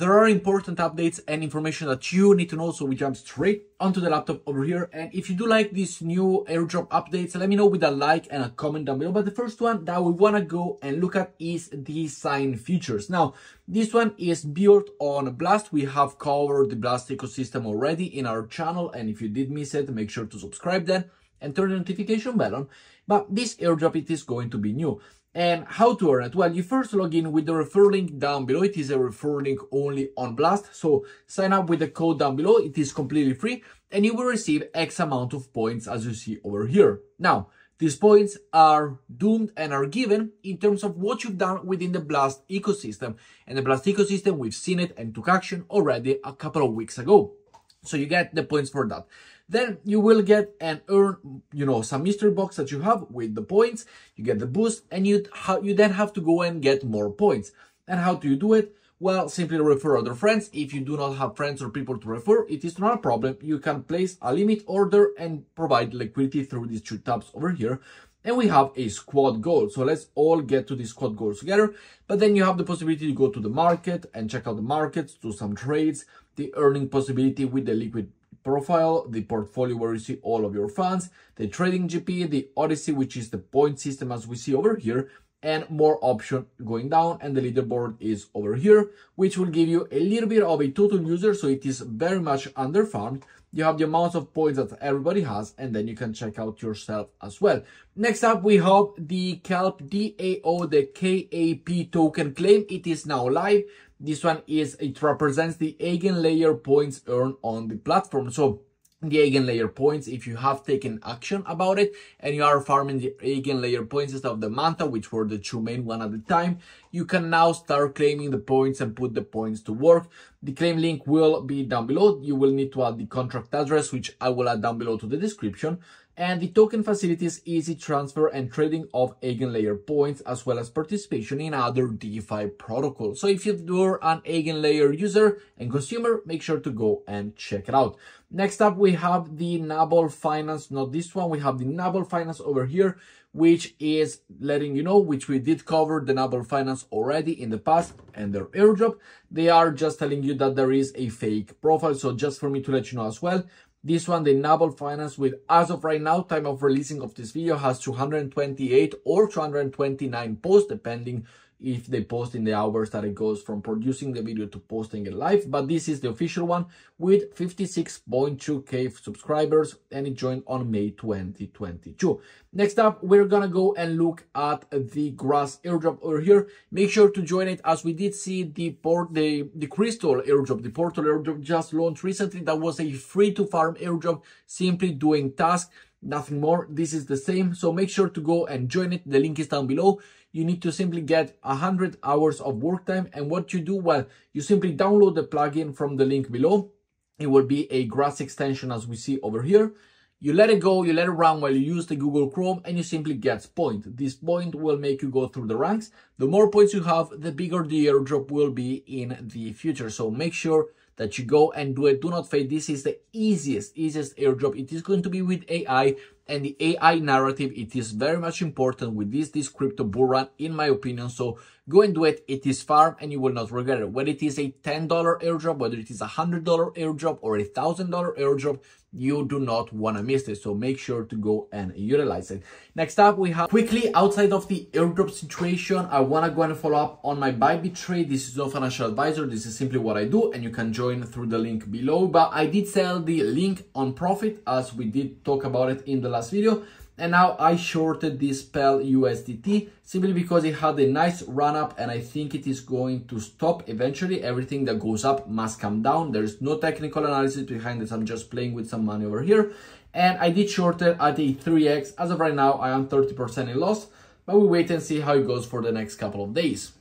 there are important updates and information that you need to know. So we jump straight onto the laptop over here. And if you do like these new airdrop updates, let me know with a like and a comment down below. But the first one that we want to go and look at is the SynFutures. Now, this one is built on Blast. We have covered the Blast ecosystem already in our channel. And if you did miss it, make sure to subscribe then and turn the notification bell on. But this airdrop, it is going to be new. And how to earn it? Well, you first log in with the referral link down below. It is a referral link only on Blast. So sign up with the code down below. It is completely free and you will receive X amount of points as you see over here. Now, these points are doomed and are given in terms of what you've done within the Blast ecosystem. And the Blast ecosystem, we've seen it and took action already a couple of weeks ago. So you get the points for that. Then you will get and earn, you know, some mystery box that you have with the points. You get the boost and you, you then have to go and get more points. And how do you do it? Well, simply refer other friends. If you do not have friends or people to refer, it is not a problem. You can place a limit order and provide liquidity through these two tabs over here. And we have a squad goal. So let's all get to the squad goals together. But then you have the possibility to go to the market and check out the markets, do some trades, the earning possibility with the liquid profile, the portfolio where you see all of your funds, the trading GP, the Odyssey, which is the point system as we see over here, and more option going down and the leaderboard is over here which will give you a little bit of a total user so it is very much underfarmed. You have the amount of points that everybody has and then you can check out yourself as well. Next up we have the kelp dao the KEP token claim. It is now live this one is, it represents the Eigenlayer points earned on the platform. So the Eigenlayer points, if you have taken action about it and you are farming the Eigenlayer points instead of the Manta, which were the two main one at the time, you can now start claiming the points and put the points to work. The claim link will be down below. You will need to add the contract address, which I will add down below to the description and the token facilitates easy transfer and trading of Eigenlayer points as well as participation in other DeFi protocols. So if you're an Eigenlayer user and consumer, make sure to go and check it out. Next up, we have the Nabol Finance, not this one, we have the Nabol Finance over here, which is letting you know, which we did cover the Nabol Finance already in the past and their airdrop. They are just telling you that there is a fake profile. So just for me to let you know as well, this one, the Nabol Finance with, as of right now, time of releasing of this video has 228 or 229 posts, depending if they post in the hours that it goes from producing the video to posting it live. But this is the official one with 56.2k subscribers and it joined on May 2022. Next up, we're gonna go and look at the grass airdrop over here. Make sure to join it as we did see the port, the, the crystal airdrop, the portal airdrop just launched recently. That was a free to farm airdrop, simply doing tasks nothing more. This is the same. So make sure to go and join it. The link is down below. You need to simply get 100 hours of work time. And what you do, well, you simply download the plugin from the link below. It will be a grass extension as we see over here. You let it go, you let it run while you use the Google Chrome and you simply get point. This point will make you go through the ranks. The more points you have, the bigger the airdrop will be in the future. So make sure that you go and do it. Do not fade. This is the easiest, easiest airdrop. It is going to be with AI and the AI narrative. It is very much important with this, this crypto bull run, in my opinion. So go and do it. It is farm and you will not regret it. Whether it is a $10 airdrop, whether it is a $100 airdrop or a $1,000 airdrop, you do not want to miss this. So make sure to go and utilize it. Next up, we have quickly outside of the airdrop situation, I want to go and follow up on my Bybit trade. This is no financial advisor. This is simply what I do and you can join through the link below. But I did sell the link on profit as we did talk about it in the last video. And now I shorted this PEL USDT simply because it had a nice run up and I think it is going to stop eventually. Everything that goes up must come down. There's no technical analysis behind this. I'm just playing with some money over here. And I did short it at a 3x. As of right now, I am 30% in loss, but we wait and see how it goes for the next couple of days.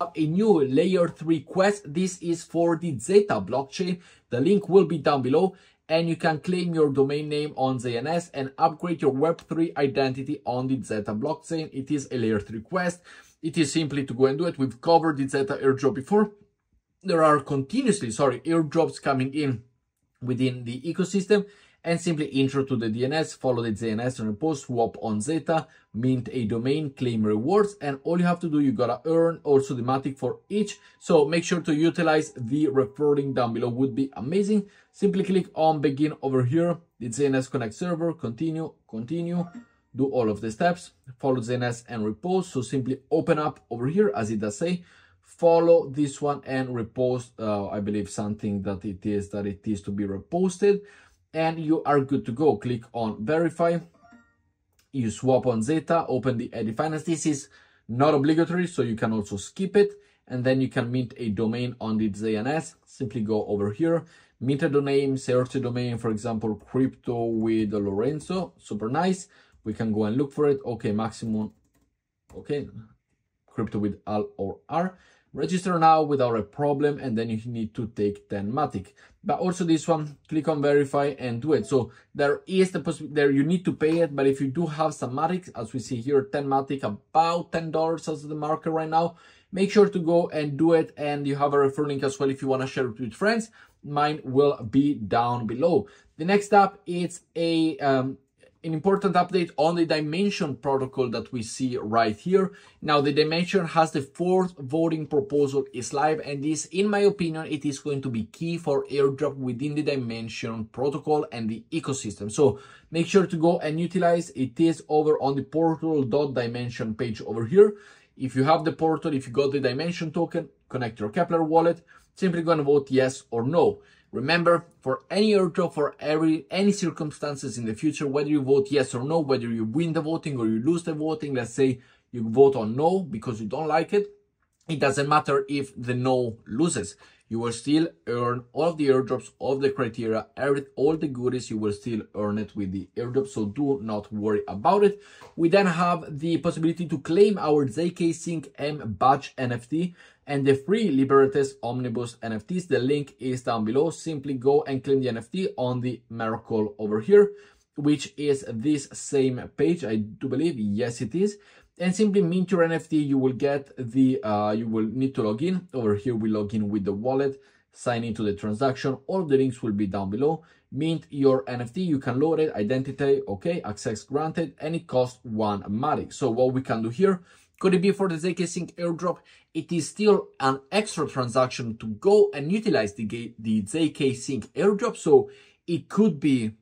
A new layer 3 quest. This is for the Zeta blockchain. The link will be down below and you can claim your domain name on ZNS and upgrade your Web3 identity on the Zeta blockchain. It is a layer 3 quest. It is simply to go and do it. We've covered the Zeta airdrop before. There are continuously, sorry, airdrops coming in within the ecosystem and simply intro to the ZNS, follow the ZNS and repost, swap on Zeta, mint a domain, claim rewards, and all you have to do, you gotta earn also the Matic for each. So make sure to utilize the referral link down below would be amazing. Simply click on begin over here, the ZNS Connect server, continue, continue, do all of the steps, follow ZNS and repost. So simply open up over here as it does say, follow this one and repost, uh, I believe something that it is that it is to be reposted and you are good to go. Click on verify, you swap on Zeta, open the Eddy Finance. This is not obligatory, so you can also skip it. And then you can mint a domain on the ZNS. Simply go over here, mint a domain, search a domain, for example, crypto with Lorenzo. Super nice. We can go and look for it. Okay, maximum. Okay, crypto with Al or R. Register now without a problem and then you need to take 10 Matic. But also this one, click on verify and do it. So there is the possibility there you need to pay it, but if you do have some Matic, as we see here, 10 Matic, about $10 as the market right now, make sure to go and do it. And you have a referral link as well if you want to share it with friends. Mine will be down below. The next up is a um, an important update on the Dymension protocol that we see right here. Now the Dymension has the fourth voting proposal is live and this, in my opinion, it is going to be key for airdrop within the Dymension protocol and the ecosystem. So make sure to go and utilize it is over on the portal.dymension page over here. If you have the portal, if you got the Dymension token, connect your Keplr wallet, simply go and vote yes or no. Remember, for any airdrop, for every any circumstances in the future, whether you vote yes or no, whether you win the voting or you lose the voting, let's say you vote on no because you don't like it, it doesn't matter if the no loses. You will still earn all of the airdrops, of the criteria, every, all the goodies, you will still earn it with the airdrop, so do not worry about it. We then have the possibility to claim our ZK Sync M badge NFT and the free Libertas Omnibus NFTs. The link is down below. Simply go and claim the NFT on the Mercle over here, which is this same page. I do believe, yes, it is. And simply mint your NFT. You will get the, uh, you will need to log in. Over here, we log in with the wallet, sign into the transaction. All the links will be down below. Mint your NFT. You can load it, identity, okay, access granted, and it costs one Matic. So what we can do here, could it be for the ZK Sync airdrop? It is still an extra transaction to go and utilize the, the ZK Sync airdrop. So it could be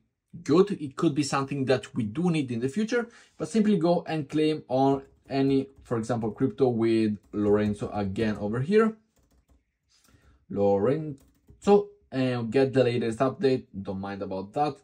good. It could be something that we do need in the future, but simply go and claim on any, for example, crypto with Lorenzo again over here. Lorenzo and get the latest update. Don't mind about that.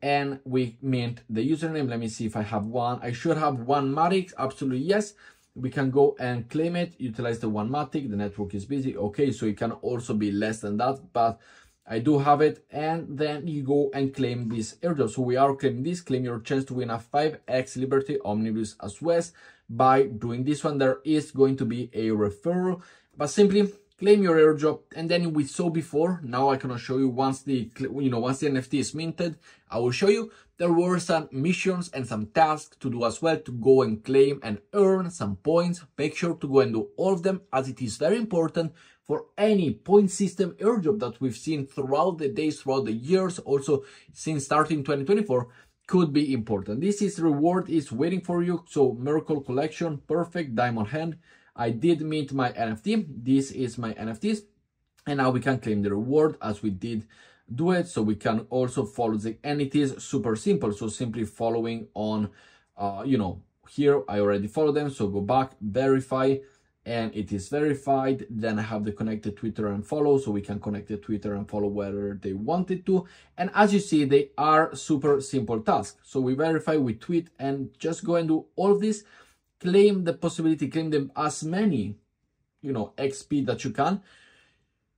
And we mint the username. Let me see if I have one. I should have one Matic. Absolutely yes we can go and claim it, utilize the one Matic, the network is busy. Okay, so it can also be less than that, but I do have it. And then you go and claim this airdrop. So we are claiming this, claim your chance to win a 5x Liberty Omnibus as well. By doing this one, there is going to be a referral, but simply claim your airdrop and then we saw before now i cannot show you once the you know once the nft is minted i will show you there were some missions and some tasks to do as well to go and claim and earn some points. Make sure to go and do all of them as it is very important for any point system airdrop that we've seen throughout the days throughout the years also since starting 2024 could be important. This is reward is waiting for you. So miracle collection perfect diamond hand I did mint my NFT. This is my NFTs. And now we can claim the reward as we did do it. So we can also follow the, and it is super simple. So simply following on, uh, you know, here I already follow them. So go back, verify, and it is verified. Then I have the connected Twitter and follow. So we can connect the Twitter and follow whether they wanted to. And as you see, they are super simple tasks. So we verify, we tweet and just go and do all of this claim the possibility, claim them as many, you know, XP that you can.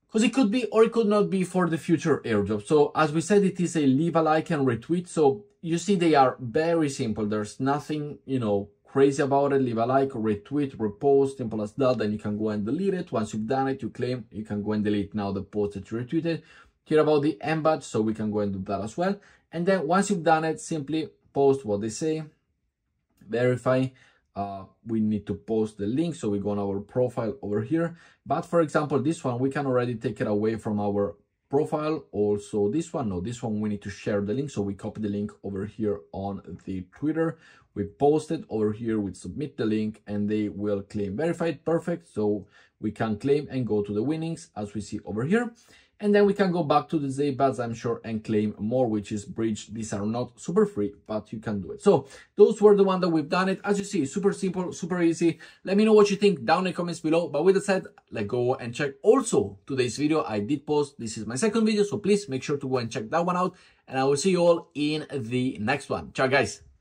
Because it could be or it could not be for the future airdrop. So as we said, it is a leave a like and retweet. So you see they are very simple. There's nothing, you know, crazy about it. Leave a like, retweet, repost, simple as that. Then you can go and delete it. Once you've done it, you claim, you can go and delete now the post that you retweeted. Here about the embed, so we can go and do that as well. And then once you've done it, simply post what they say, verify, uh, we need to post the link. So we go on our profile over here. But for example, this one, we can already take it away from our profile. Also this one, no, this one we need to share the link. So we copy the link over here on the Twitter. We post it over here, we submit the link and they will claim verified. Perfect. So we can claim and go to the winnings as we see over here. And then we can go back to the Zaybats, I'm sure, and claim more, which is bridge. These are not super free, but you can do it. So those were the one that we've done it. As you see, super simple, super easy. Let me know what you think down in the comments below. But with that said, let's go and check also today's video. I did post, this is my second video, so please make sure to go and check that one out. And I will see you all in the next one. Ciao, guys.